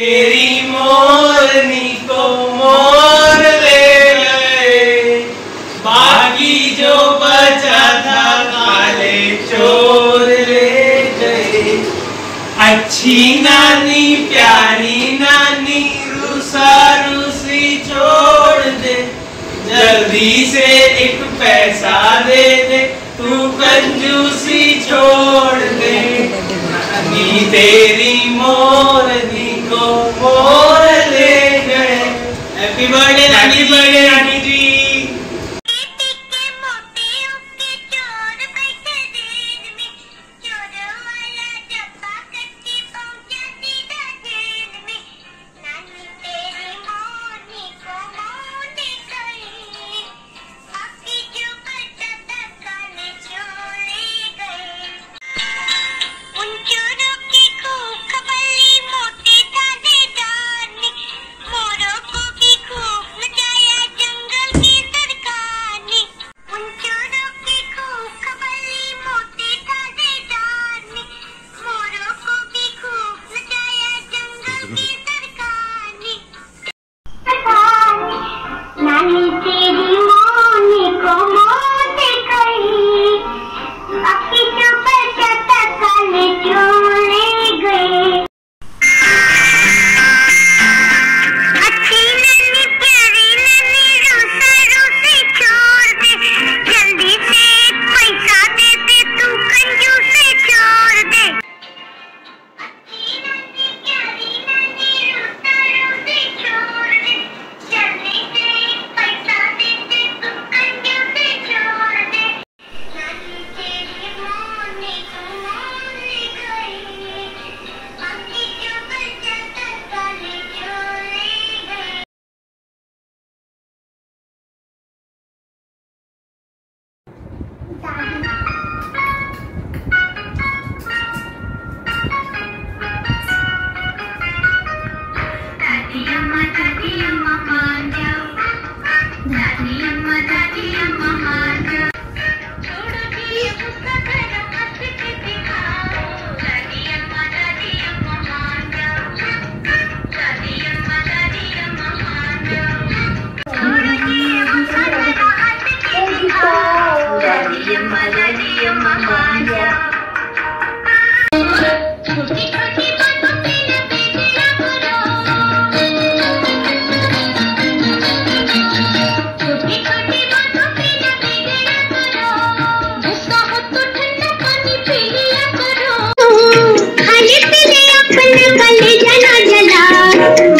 तेरी मोरनी को मोर ले ले। बाकी जो बचा था काले चोर ले गए। अच्छी नानी, प्यारी नानी रूसा रूसी छोड़ दे। जल्दी से एक पैसा दे दे, तू कंजूसी छोड़ दे। तेरी मोर జల. జల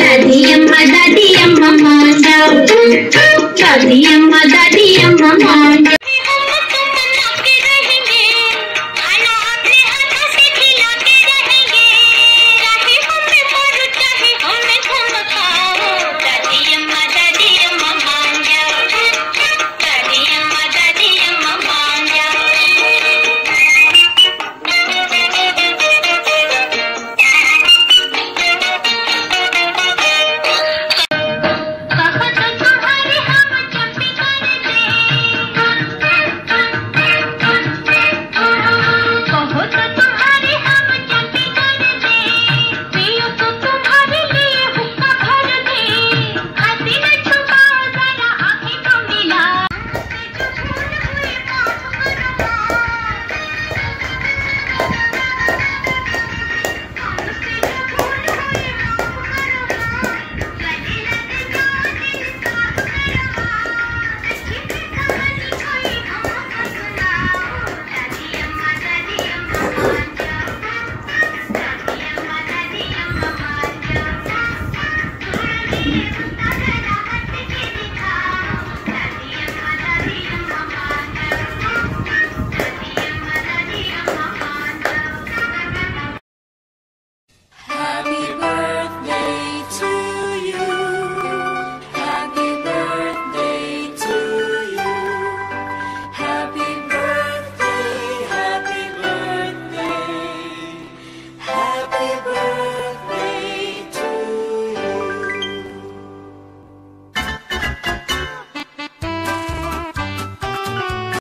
దాదియమ్మ దాదియమ్మ మా సౌ దాదియమ్మ దాదియమ్మ మా